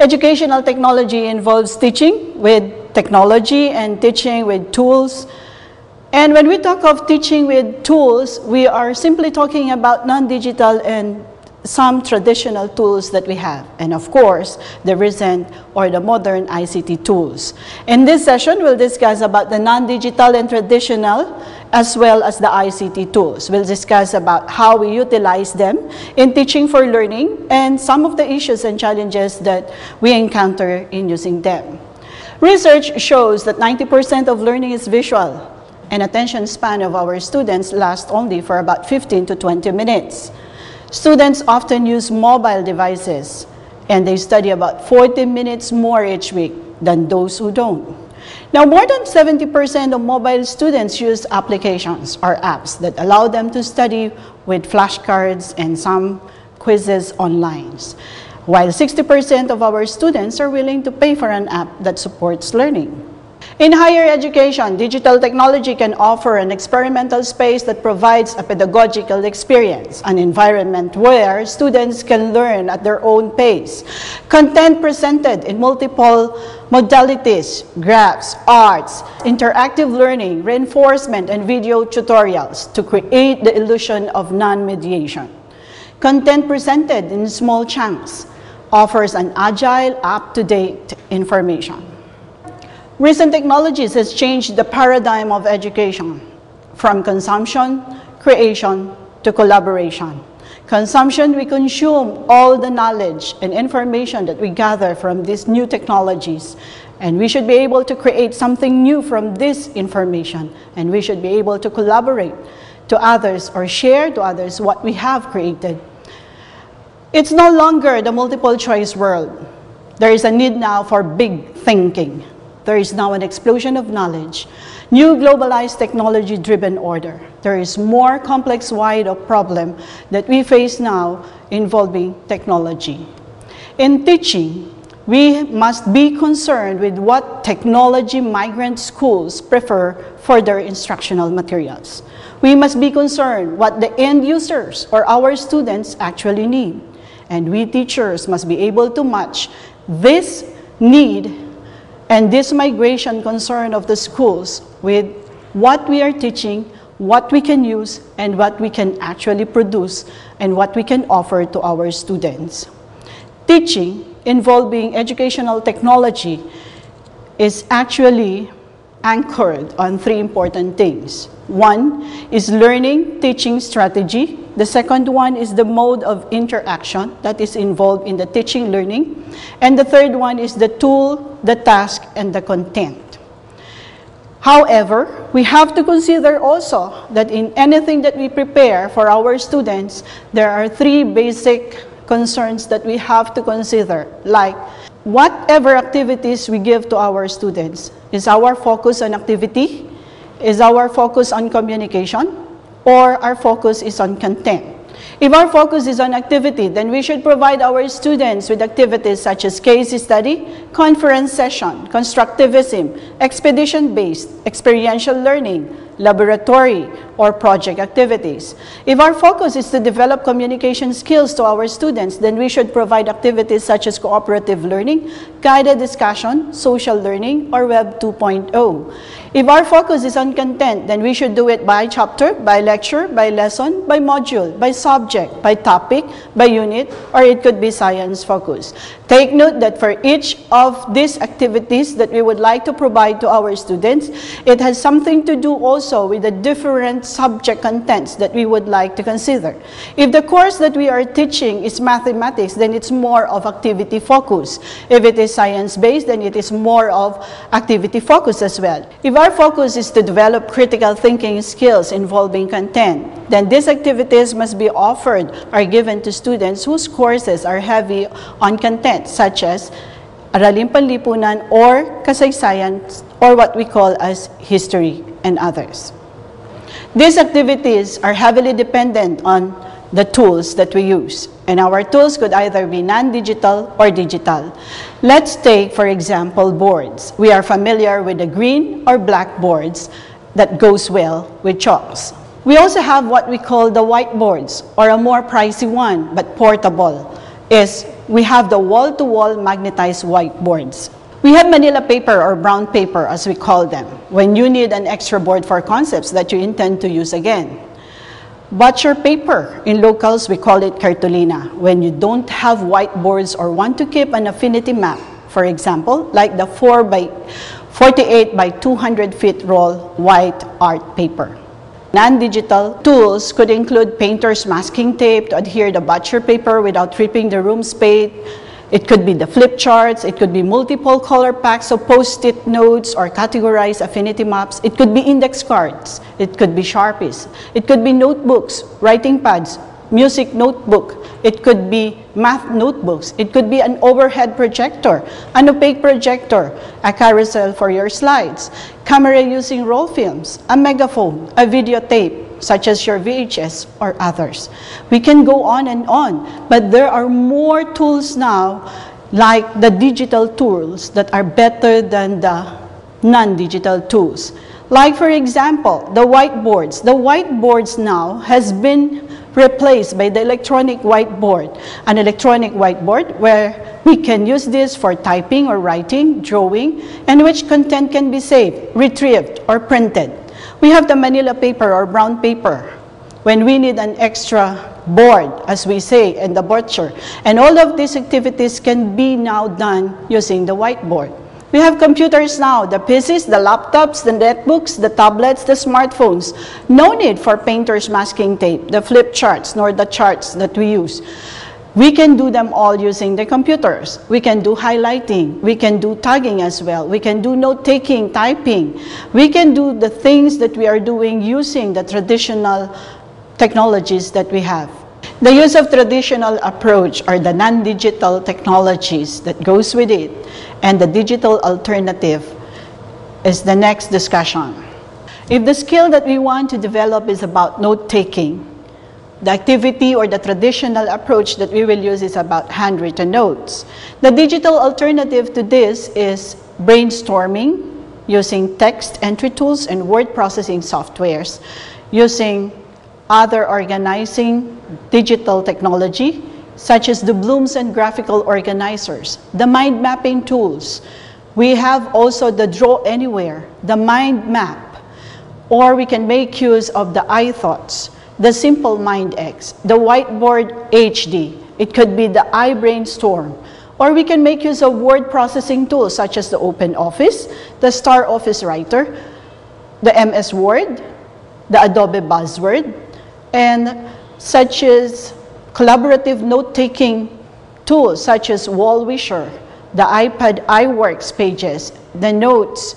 Educational technology involves teaching with technology and teaching with tools. And when we talk of teaching with tools, we are simply talking about non-digital and some traditional tools that we have, and of course, the recent or the modern ICT tools. In this session, we'll discuss about the non-digital and traditional, as well as the ICT tools. We'll discuss about how we utilize them in teaching for learning and some of the issues and challenges that we encounter in using them. Research shows that 90% of learning is visual, and attention span of our students lasts only for about 15 to 20 minutes. Students often use mobile devices and they study about 40 minutes more each week than those who don't. Now, more than 70% of mobile students use applications or apps that allow them to study with flashcards and some quizzes online, while 60% of our students are willing to pay for an app that supports learning. In higher education, digital technology can offer an experimental space that provides a pedagogical experience, an environment where students can learn at their own pace. Content presented in multiple modalities, graphs, arts, interactive learning, reinforcement, and video tutorials to create the illusion of non-mediation. Content presented in small chunks offers an agile, up-to-date information. Recent technologies has changed the paradigm of education from consumption, creation, to collaboration. Consumption, we consume all the knowledge and information that we gather from these new technologies. And we should be able to create something new from this information. And we should be able to collaborate to others or share to others what we have created. It's no longer the multiple choice world. There is a need now for big thinking. There is now an explosion of knowledge, new globalized technology-driven order. There is more complex wide of problem that we face now involving technology. In teaching, we must be concerned with what technology migrant schools prefer for their instructional materials. We must be concerned what the end users or our students actually need. And we teachers must be able to match this need and this migration concern of the schools with what we are teaching, what we can use, and what we can actually produce, and what we can offer to our students. Teaching involving educational technology is actually anchored on three important things. One is learning teaching strategy. The second one is the mode of interaction that is involved in the teaching learning. And the third one is the tool, the task, and the content. However, we have to consider also that in anything that we prepare for our students, there are three basic concerns that we have to consider, like whatever activities we give to our students, is our focus on activity? Is our focus on communication? Or our focus is on content? If our focus is on activity, then we should provide our students with activities such as case study, conference session, constructivism, expedition-based, experiential learning, laboratory, or project activities. If our focus is to develop communication skills to our students, then we should provide activities such as cooperative learning, guided discussion, social learning, or Web 2.0. If our focus is on content, then we should do it by chapter, by lecture, by lesson, by module, by subject, by topic, by unit, or it could be science focus. Take note that for each of these activities that we would like to provide to our students, it has something to do also with the different subject contents that we would like to consider. If the course that we are teaching is mathematics, then it's more of activity focus. If it is science-based, then it is more of activity focus as well. If our focus is to develop critical thinking skills involving content, then these activities must be offered or given to students whose courses are heavy on content, such as Araling Panlipunan or Kasaysayan or what we call as history and others. These activities are heavily dependent on the tools that we use. And our tools could either be non-digital or digital. Let's take, for example, boards. We are familiar with the green or black boards that goes well with chalks. We also have what we call the whiteboards, or a more pricey one, but portable. is we have the wall-to-wall magnetized whiteboards. We have Manila paper or brown paper as we call them when you need an extra board for concepts that you intend to use again. Butcher paper, in locals we call it cartolina, when you don't have whiteboards or want to keep an affinity map, for example, like the 4 by 48 by 200 feet roll white art paper. Non-digital tools could include painter's masking tape to adhere the butcher paper without ripping the room spade. It could be the flip charts, it could be multiple color packs of post-it notes or categorized affinity maps. It could be index cards, it could be Sharpies, it could be notebooks, writing pads, music notebook, it could be math notebooks, it could be an overhead projector, an opaque projector, a carousel for your slides, camera using roll films, a megaphone, a videotape, such as your VHS or others. We can go on and on, but there are more tools now like the digital tools that are better than the non-digital tools. Like for example, the whiteboards. The whiteboards now has been replaced by the electronic whiteboard. An electronic whiteboard where we can use this for typing or writing, drawing, and which content can be saved, retrieved, or printed. We have the Manila paper or brown paper when we need an extra board, as we say in the butcher. And all of these activities can be now done using the whiteboard. We have computers now, the PCs, the laptops, the netbooks, the tablets, the smartphones. No need for painter's masking tape, the flip charts, nor the charts that we use. We can do them all using the computers. We can do highlighting. We can do tagging as well. We can do note-taking, typing. We can do the things that we are doing using the traditional technologies that we have. The use of traditional approach or the non-digital technologies that goes with it and the digital alternative is the next discussion. If the skill that we want to develop is about note-taking, the activity or the traditional approach that we will use is about handwritten notes. The digital alternative to this is brainstorming using text entry tools and word processing softwares, using other organizing digital technology, such as the Blooms and graphical organizers, the mind mapping tools. We have also the Draw Anywhere, the mind map, or we can make use of the iThoughts, the Simple Mind X, the Whiteboard HD. It could be the iBrainstorm. Or we can make use of word processing tools such as the Open Office, the Star Office Writer, the MS Word, the Adobe Buzzword, and such as collaborative note-taking tools such as Wallwisher, the iPad iWorks pages, the notes.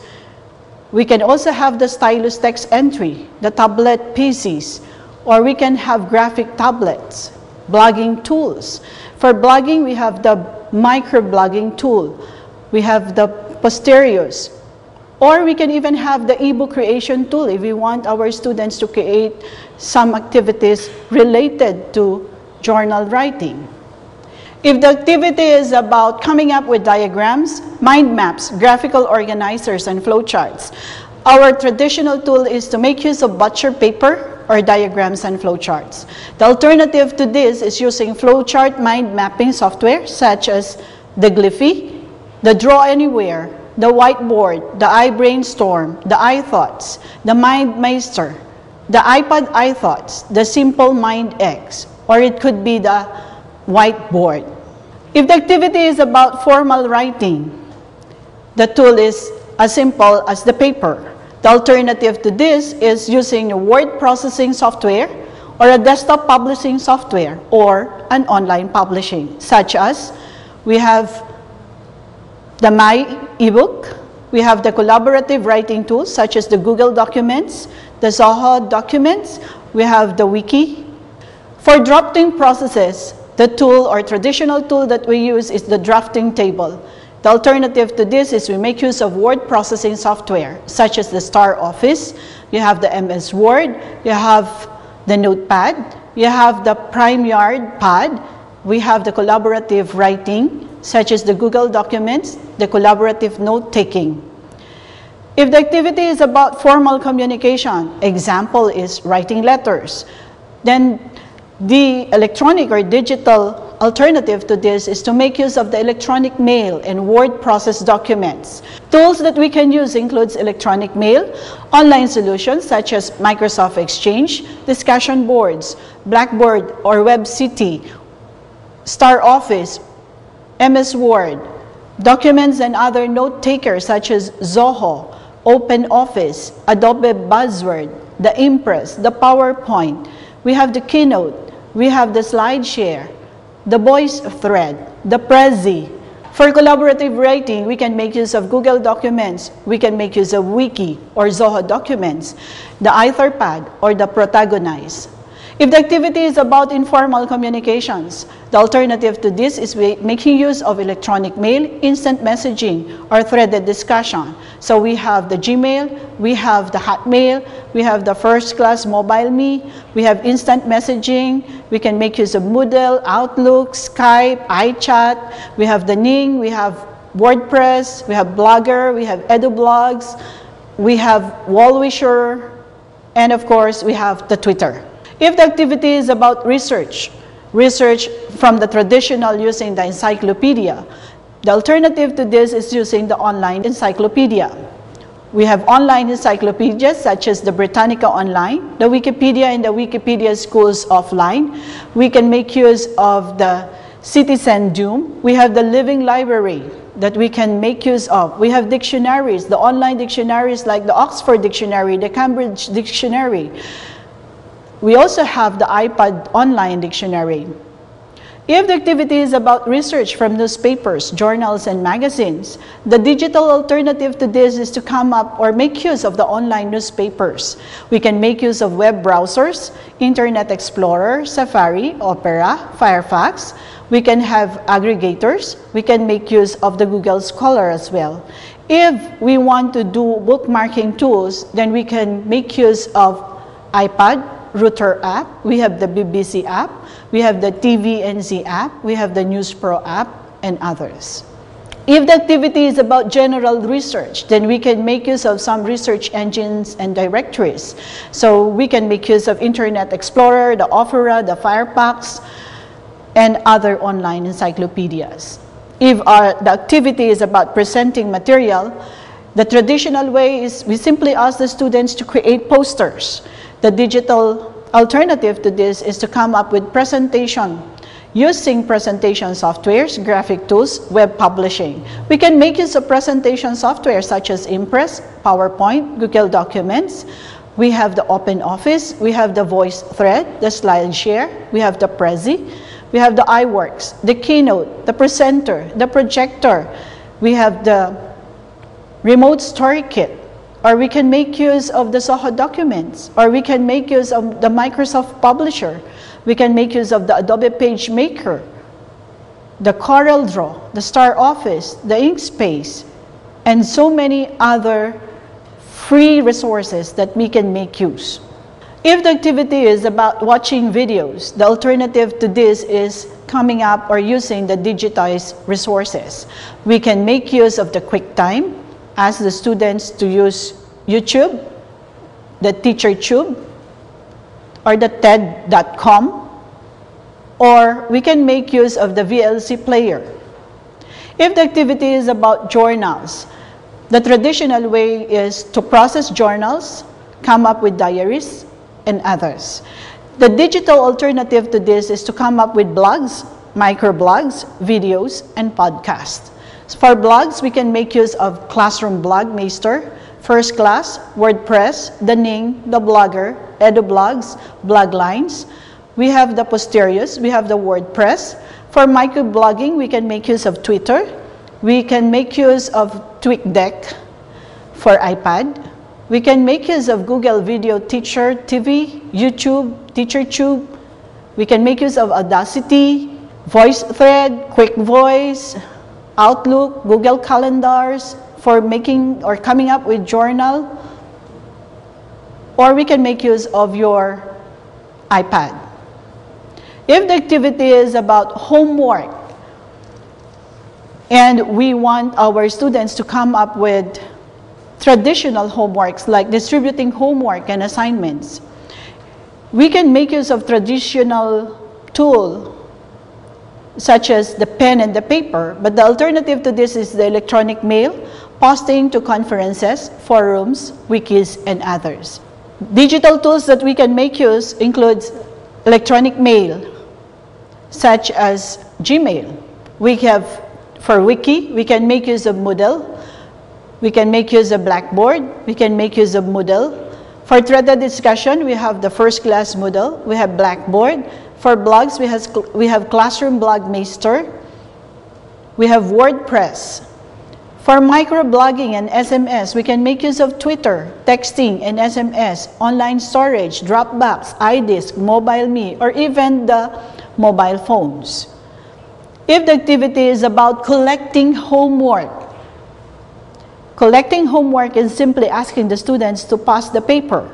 We can also have the stylus text entry, the tablet PCs, or we can have graphic tablets, blogging tools. For blogging, we have the microblogging tool. We have the Posterous, or we can even have the ebook creation tool if we want our students to create some activities related to journal writing. If the activity is about coming up with diagrams, mind maps, graphical organizers, and flowcharts, our traditional tool is to make use of butcher paper or diagrams and flowcharts. The alternative to this is using flowchart mind mapping software such as the Gliffy, the Draw Anywhere, the whiteboard, the iBrainstorm, the iThoughts, the MindMeister, the iPad iThoughts, the Simple Mind X, or it could be the whiteboard. If the activity is about formal writing, the tool is as simple as the paper. The alternative to this is using a word processing software or a desktop publishing software or an online publishing, such as we have the My ebook. We have the collaborative writing tools such as the Google Documents, the Zoho Documents. We have the Wiki. For drafting processes, the tool or traditional tool that we use is the drafting table. The alternative to this is we make use of word processing software, such as the Star Office. You have the MS Word. You have the Notepad. You have the PrimeYard Pad. We have the collaborative writing such as the Google Documents, the collaborative note-taking. If the activity is about formal communication, example is writing letters, then the electronic or digital alternative to this is to make use of the electronic mail and word process documents. Tools that we can use includes electronic mail, online solutions such as Microsoft Exchange, discussion boards, Blackboard or WebCT, Star Office, MS Word, documents and other note takers such as Zoho, Open Office, Adobe Buzzword, the Impress, the PowerPoint. We have the Keynote, we have the SlideShare, the voice thread, the Prezi. For collaborative writing, we can make use of Google Documents, we can make use of Wiki or Zoho Documents, the Etherpad or the Protagonize. If the activity is about informal communications, the alternative to this is making use of electronic mail, instant messaging, or threaded discussion. So we have the Gmail, we have the Hotmail, we have the first class mobile me, we have instant messaging, we can make use of Moodle, Outlook, Skype, iChat, we have the Ning, we have WordPress, we have Blogger, we have EduBlogs, we have Wallwisher, and of course we have the Twitter. If the activity is about research, research from the traditional using the encyclopedia, the alternative to this is using the online encyclopedia. We have online encyclopedias such as the Britannica Online, the Wikipedia and the Wikipedia Schools Offline. We can make use of the Citizendium. We have the Living Library that we can make use of. We have dictionaries, the online dictionaries like the Oxford Dictionary, the Cambridge Dictionary. We also have the iPad online dictionary. If the activity is about research from newspapers, journals, and magazines, the digital alternative to this is to come up or make use of the online newspapers. We can make use of web browsers, Internet Explorer, Safari, Opera, Firefox. We can have aggregators. We can make use of the Google Scholar as well. If we want to do bookmarking tools, then we can make use of iPad, Router app, we have the BBC app, we have the TVNZ app, we have the News Pro app, and others. If the activity is about general research, then we can make use of some research engines and directories. So we can make use of Internet Explorer, the Opera, the Firefox, and other online encyclopedias. If our, the activity is about presenting material, the traditional way is we simply ask the students to create posters. The digital alternative to this is to come up with presentation using presentation softwares, graphic tools, web publishing. We can make use of presentation software such as Impress, PowerPoint, Google Documents. We have the Open Office, we have the Voice Thread, the SlideShare, we have the Prezi, we have the iWorks, the Keynote, the Presenter, the Projector, we have the Remote Story Kit, or we can make use of the Zoho documents, or we can make use of the Microsoft Publisher. We can make use of the Adobe PageMaker, the CorelDRAW, the Star Office, the Inkscape, and so many other free resources that we can make use. If the activity is about watching videos, the alternative to this is coming up or using the digitized resources. We can make use of the QuickTime, ask the students to use YouTube, the TeacherTube, or the TED.com, or we can make use of the VLC player. If the activity is about journals, the traditional way is to process journals, come up with diaries, and others. The digital alternative to this is to come up with blogs, microblogs, videos, and podcasts. For blogs, we can make use of Classroom Blogmaster, First Class, WordPress, the Ning, the Blogger, EduBlogs, Bloglines. We have the Posterous, we have the WordPress. For microblogging, we can make use of Twitter. We can make use of TweetDeck for iPad. We can make use of Google Video Teacher TV, YouTube, TeacherTube. We can make use of Audacity, VoiceThread, Quick Voice, Outlook, Google Calendars for making or coming up with journal. Or we can make use of your iPad. If the activity is about homework, and we want our students to come up with traditional homeworks like distributing homework and assignments, we can make use of traditional tool such as the pen and the paper, but the alternative to this is the electronic mail, posting to conferences, forums, wikis, and others. Digital tools that we can make use includes electronic mail, such as Gmail. We have, for wiki, we can make use of Moodle. We can make use of Blackboard. We can make use of Moodle. For threaded discussion, we have the first class Moodle. We have Blackboard. For blogs, we have, we have Classroom Blogmaster. We have WordPress. For microblogging and SMS, we can make use of Twitter, texting, and SMS, online storage, Dropbox, iDisk, MobileMe, or even the mobile phones. If the activity is about collecting homework, collecting homework is simply asking the students to pass the paper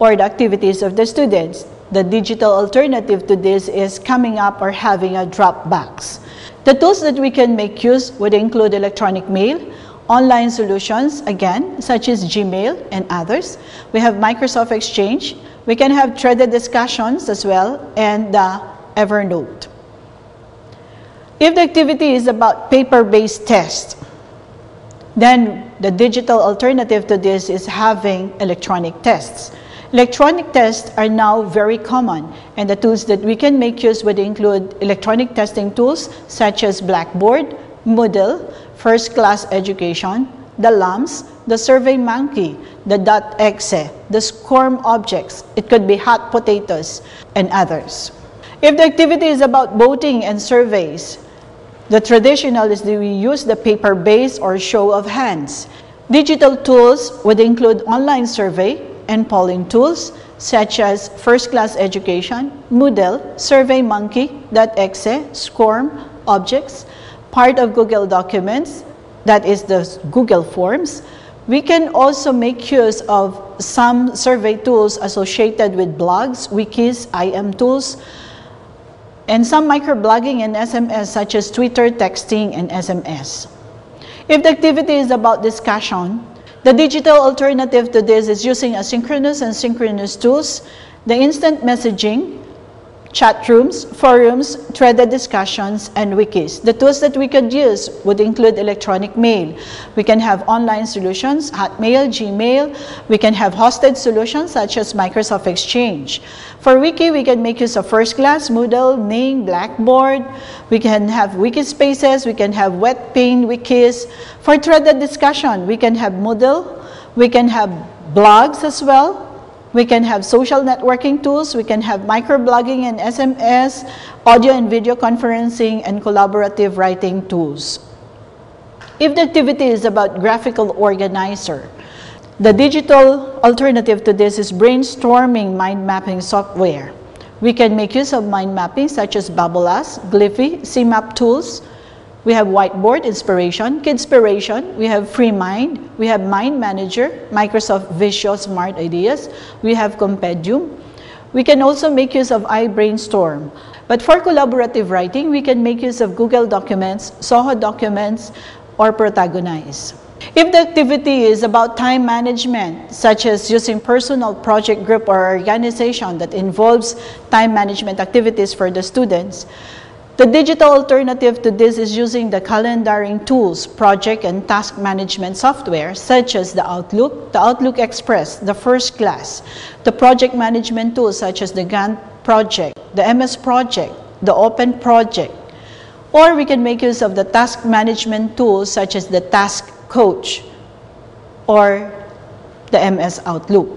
or the activities of the students. The digital alternative to this is coming up or having a Dropbox. The tools that we can make use would include electronic mail, online solutions, again, such as Gmail and others. We have Microsoft Exchange. We can have threaded discussions as well, and uh, Evernote. If the activity is about paper-based tests, then the digital alternative to this is having electronic tests. Electronic tests are now very common, and the tools that we can make use would include electronic testing tools such as Blackboard, Moodle, First Class Education, the LUMS, the Survey Monkey, the .exe, the SCORM objects, it could be hot potatoes, and others. If the activity is about voting and surveys, the traditional is that we use the paper-based or show of hands. Digital tools would include online survey, and polling tools such as First Class Education, Moodle, SurveyMonkey.exe, SCORM, Objects, part of Google Documents, that is the Google Forms. We can also make use of some survey tools associated with blogs, wikis, IM tools, and some microblogging and SMS such as Twitter, texting, and SMS. If the activity is about discussion, the digital alternative to this is using asynchronous and synchronous tools, the instant messaging, chat rooms, forums, threaded discussions, and wikis. The tools that we could use would include electronic mail. We can have online solutions, Hotmail, Gmail. We can have hosted solutions such as Microsoft Exchange. For wiki, we can make use of First Class, Moodle, Ning, Blackboard. We can have wiki spaces. We can have WetPaint wikis. For threaded discussion, we can have Moodle. We can have blogs as well. We can have social networking tools. We can have microblogging and SMS, audio and video conferencing, and collaborative writing tools. If the activity is about graphical organizer, the digital alternative to this is brainstorming mind mapping software. We can make use of mind mapping such as Babolas, Gliffy, CMAP tools, we have Whiteboard Inspiration, Kidspiration, we have FreeMind, we have Mind Manager, Microsoft Visual Smart Ideas, we have Compendium. We can also make use of iBrainstorm. But for collaborative writing, we can make use of Google Documents, Zoho Documents, or Protagonize. If the activity is about time management, such as using personal project group or organization that involves time management activities for the students, the digital alternative to this is using the calendaring tools, project and task management software, such as the Outlook, the Outlook Express, the First Class, the project management tools such as the Gantt project, the MS project, the Open project, or we can make use of the task management tools such as the Task Coach or the MS Outlook.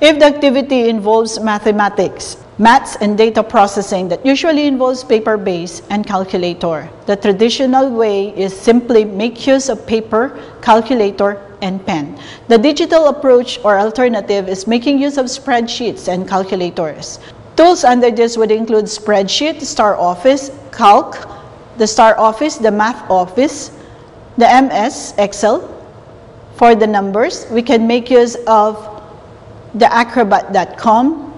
If the activity involves mathematics, maths and data processing that usually involves paper-based and calculator. The traditional way is simply make use of paper, calculator, and pen. The digital approach or alternative is making use of spreadsheets and calculators. Tools under this would include Spreadsheet, Star Office, Calc, the Star Office, the Math Office, the MS, Excel. For the numbers, we can make use of the acrobat.com,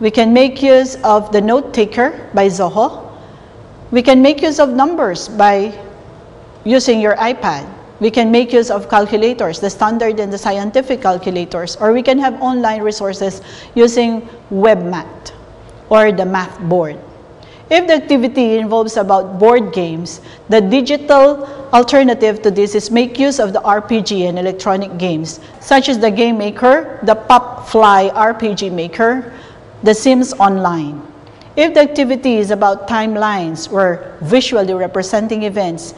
we can make use of the note taker by Zoho. We can make use of numbers by using your iPad. We can make use of calculators, the standard and the scientific calculators, or we can have online resources using WebMath or the math board. If the activity involves about board games, the digital alternative to this is make use of the RPG and electronic games, such as the Game Maker, the Popfly RPG Maker, the Sims Online. If the activity is about timelines or visually representing events,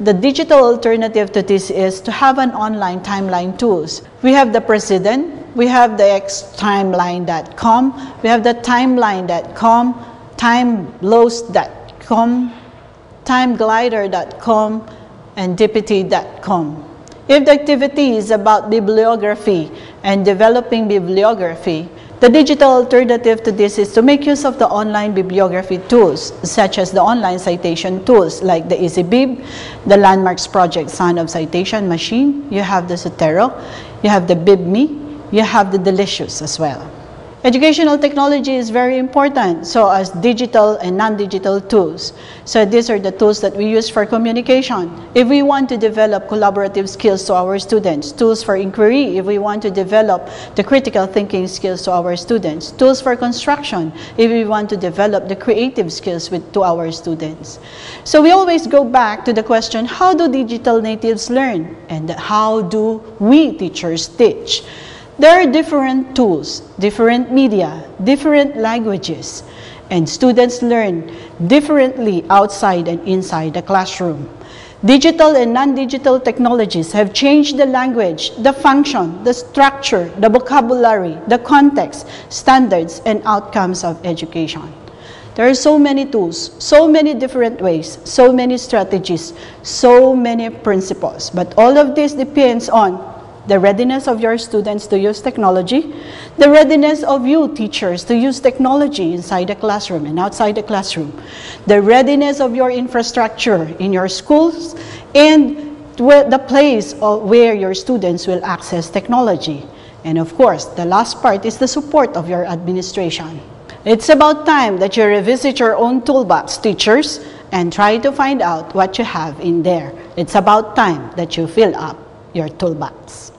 the digital alternative to this is to have an online timeline tools. We have the President, we have the xtimeline.com, we have the timeline.com, timeloss.com, timeglider.com, and dipity.com. If the activity is about bibliography and developing bibliography, the digital alternative to this is to make use of the online bibliography tools, such as the online citation tools like the EasyBib, the Landmarks Project Son of Citation Machine, you have the Zotero, you have the BibMe, you have the Delicious as well. Educational technology is very important, so as digital and non-digital tools. So these are the tools that we use for communication. If we want to develop collaborative skills to our students, tools for inquiry, if we want to develop the critical thinking skills to our students, tools for construction, if we want to develop the creative skills with, to our students. So we always go back to the question, how do digital natives learn? And how do we teachers teach? There are different tools, different media, different languages, and students learn differently outside and inside the classroom. Digital and non-digital technologies have changed the language, the function, the structure, the vocabulary, the context, standards, and outcomes of education. There are so many tools, so many different ways, so many strategies, so many principles. But all of this depends on the readiness of your students to use technology, the readiness of you teachers to use technology inside the classroom and outside the classroom, the readiness of your infrastructure in your schools, and the place where your students will access technology. And of course, the last part is the support of your administration. It's about time that you revisit your own toolbox, teachers, and try to find out what you have in there. It's about time that you fill up your toolbox.